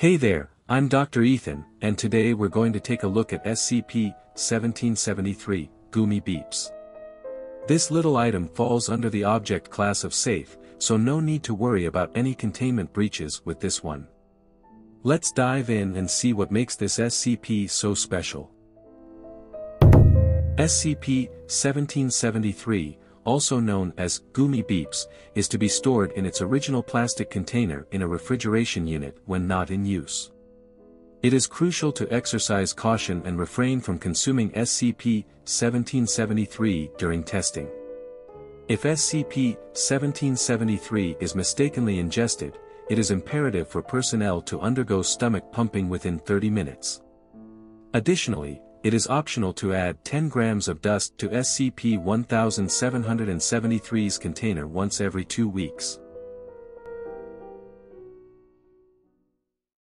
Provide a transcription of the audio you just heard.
Hey there, I'm Dr. Ethan, and today we're going to take a look at SCP-1773, Gumi Beeps. This little item falls under the object class of safe, so no need to worry about any containment breaches with this one. Let's dive in and see what makes this SCP so special. SCP-1773, also known as Gumi Beeps, is to be stored in its original plastic container in a refrigeration unit when not in use. It is crucial to exercise caution and refrain from consuming SCP-1773 during testing. If SCP-1773 is mistakenly ingested, it is imperative for personnel to undergo stomach pumping within 30 minutes. Additionally, it is optional to add 10 grams of dust to SCP-1773's container once every two weeks.